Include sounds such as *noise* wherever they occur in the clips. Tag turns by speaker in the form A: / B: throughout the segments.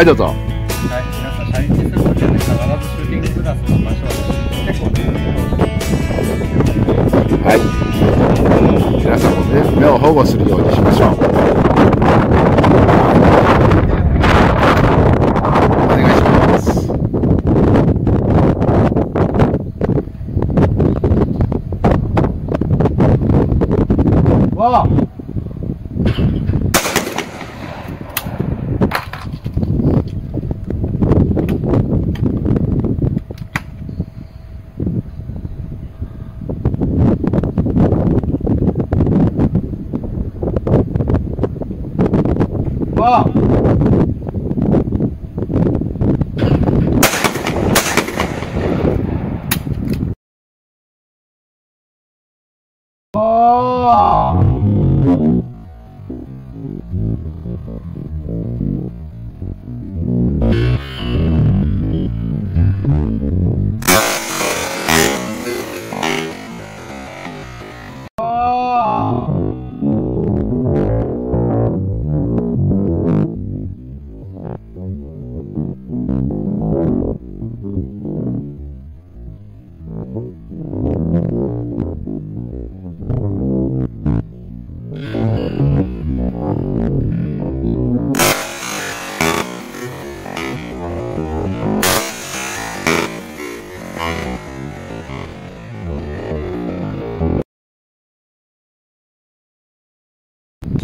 A: はいどうぞ。
B: はい、皆さん、射撃するときはね、必ずシューティンググラスの場所は結構ね、
A: はい。皆さんもね目を保護するようにしましょうお願いします
B: わあわ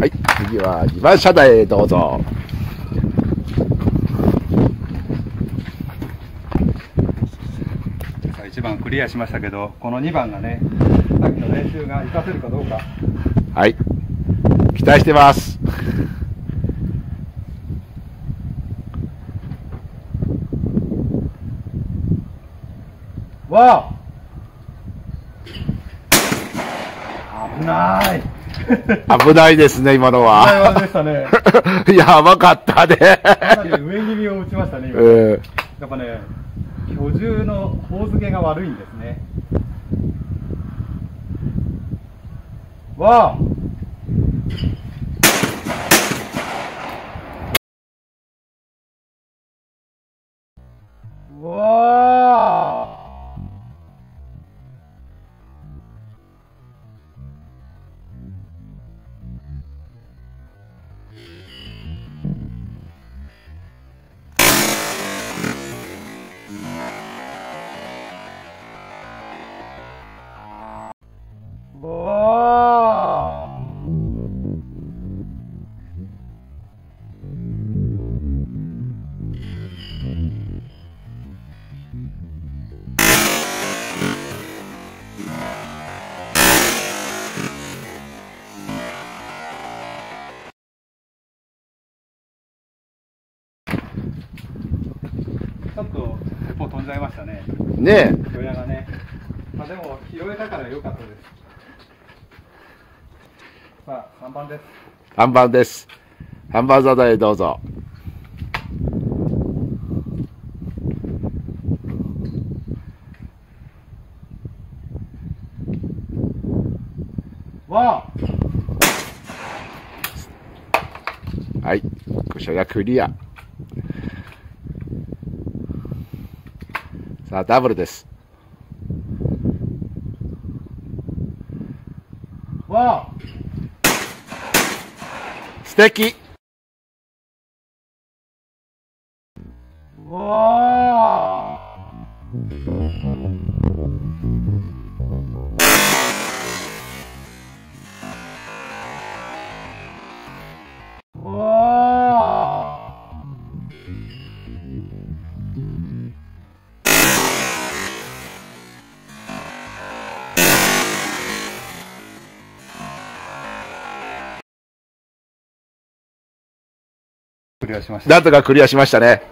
A: はい。次は2番車台へどうぞ。
B: さあ1番クリアしましたけど、この2番がね、さっきの練習が活かせるかどうか。
A: はい。期待してます。
B: わあ危ない *laughs*
A: 危ないですね今のは。*laughs* やばかったね
B: かなり上気味を打ちましたね、今。
A: うん
B: やっぱね、居住の頬付けが悪いんですね。わあね。
A: ね
B: 小屋がね。まあでも拾えたから良かったです。さあ、3番です。
A: え3番です3番座台へどうぞ
B: わあ
A: はいこちらがクリアさあダブルです。
B: わあ。
A: 素敵。
B: わリアしました。
A: なんとかクリアしましたね。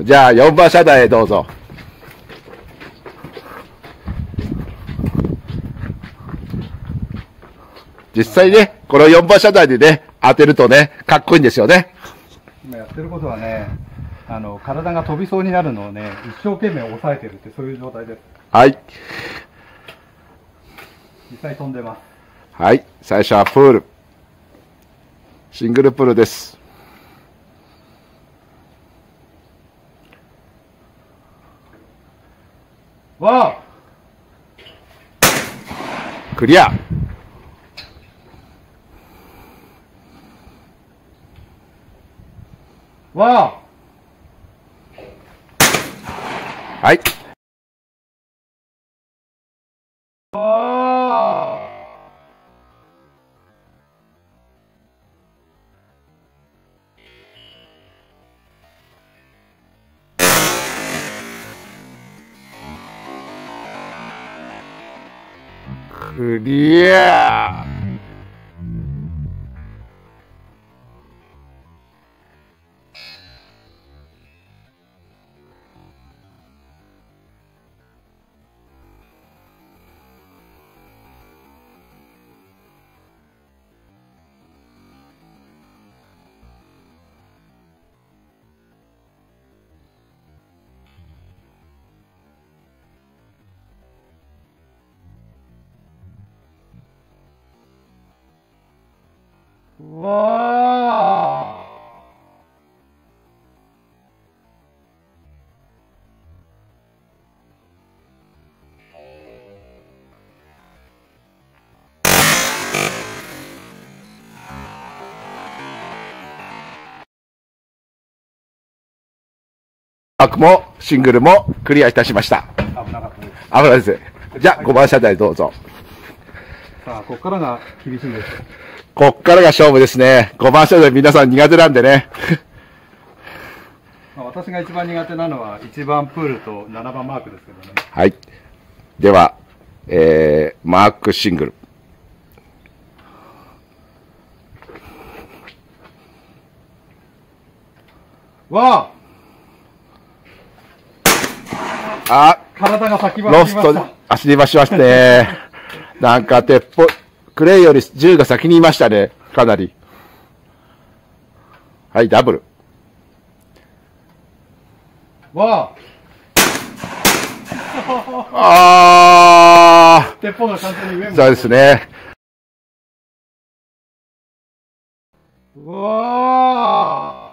A: じゃあ4番車台へどうぞ。実際ねこの4番車台でね当てるとねかっこいいんですよね。
B: 今やってることはね、あの、体が飛びそうになるのをね、一生懸命抑えてるってそういう状態です。
A: はい。
B: 実際飛んでます。
A: はい。最初はプール。シングルプールですワンクリア。
B: ワン
A: はい。クリ
B: わ
A: マークもシングルもクリアいたしました。
B: 危なかったです。
A: 危ないです。じゃあ、5番車台どうぞ。
B: さあ、ここからが厳しいんです。
A: こっからが勝負ですね。5番車台皆さん苦手なんでね。*laughs*
B: まあ、私が一番苦手なのは1番プールと7番マークですけどね。
A: はい。では、えー、マークシングル。
B: わ
A: あ、
B: あ体が先走
A: ロスト
B: りました。、
A: 足にましましたね。なんか、鉄砲、クレイより銃が先にいましたね。かなり。はい、ダブル。
B: わ
A: あ
B: あ鉄砲が完全に上
A: そうですね。
B: わああ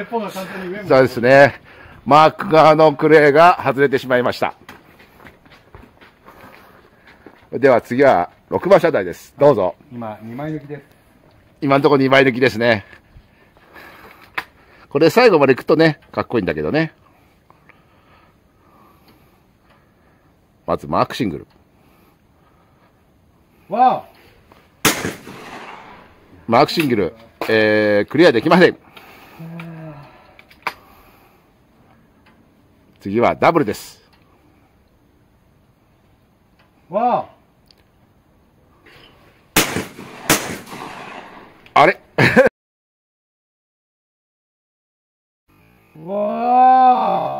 B: 鉄砲が完全に上向
A: そうですね。マーク側のクレイが外れてしまいました。では次は6番車台です。どうぞ。
B: 今、2枚抜きです。
A: 今のところ2枚抜きですね。これ最後まで行くとね、かっこいいんだけどね。まずマークシングル。
B: わ
A: マークシングル、えー、クリアできません。次はダブルです。
B: あわ
A: あれ？
B: あ *laughs* わあ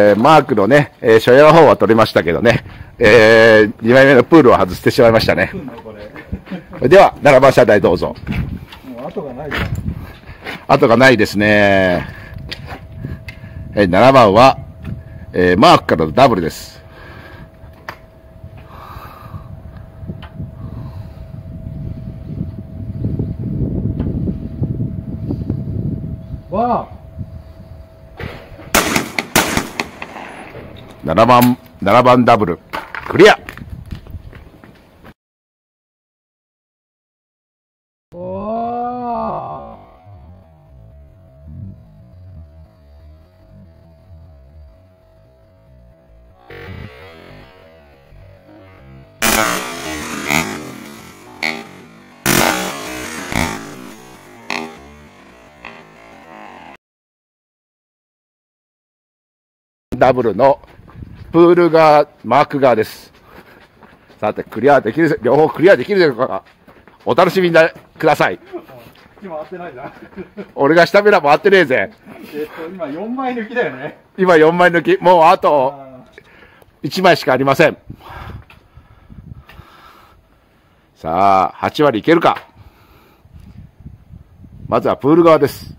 A: えーマークのね、えー所要の方は取れましたけどね、えー、2枚目のプールを外してしまいましたね。では、7番車台どうぞ。
B: もう後がない。
A: 後がないですね。えー7番は、えーマークからのダブルです。
B: わあ
A: 7番、7番ダブル、クリア。ダブルのプール側、マーク側です。さて、クリアできる、両方クリアできるでしょうかお楽しみになください。
B: 今合ってないじゃん。
A: 俺が下ベラ回ってねえぜ。
B: えっと、今4枚抜きだよね。
A: 今4枚抜き、もうあと
B: あ
A: 1枚しかありません。さあ、8割いけるか。まずはプール側です。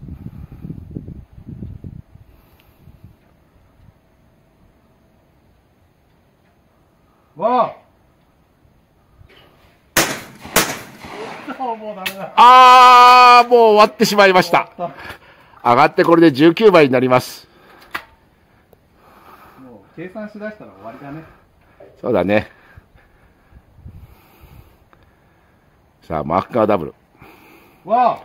B: ーわあもうダメだ。
A: もう終わってしまいました。
B: も
A: 上がってこれで19倍になります。
B: う計算しだしたら終わりだね。
A: そうだね。さあ、マークカーダブル。
B: わ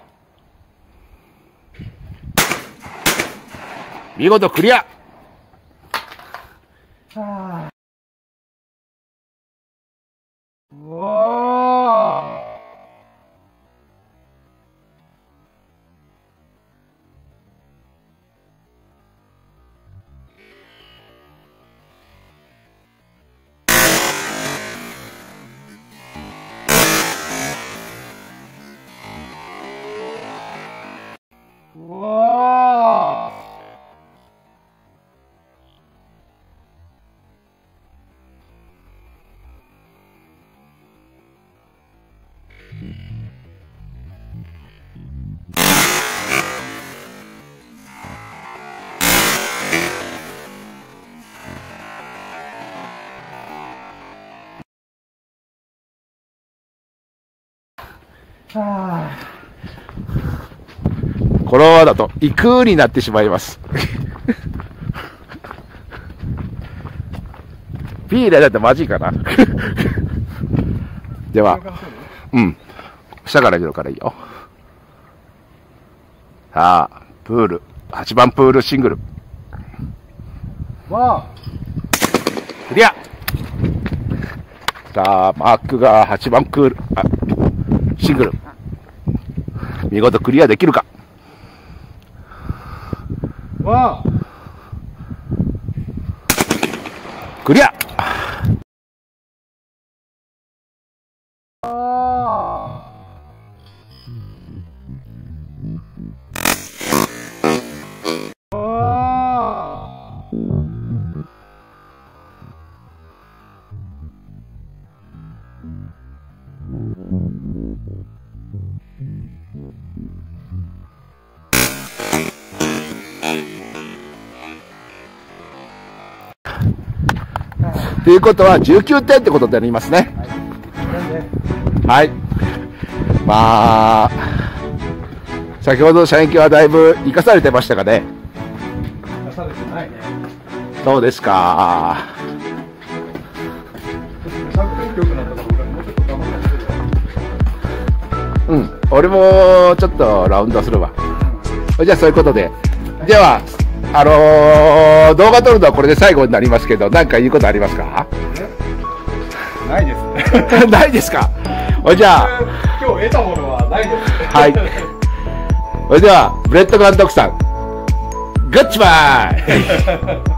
A: 見事クリア
B: あはあうわあはあ
A: このままだと、イクーになってしまいます。*laughs* ピーラだってマジかな。*laughs* では、うん。下から見るからいいよ。さあ、プール。8番プールシングル。
B: わ
A: クリア。さあ、マークが8番クール、あ、シングル。見事クリアできるか？
B: あわあ。
A: クリアということは19点ってことになりますね。はい。まあ、先ほどの射撃はだいぶ生かされてましたかね。
B: 出されてないね。
A: そうですか。
B: 100点強くなったから俺もうちょっと頑張ってるよ
A: うん。俺もちょっとラウンドするわ。じゃあそういうことで。では、あのー動画撮るのはこれで最後になりますけど、何か言うことありますか？
B: ないです。
A: ないです *laughs* か？じゃあ、
B: 今日得たものはないです。
A: はい。それでは、 Bread gundogさん、 goodbye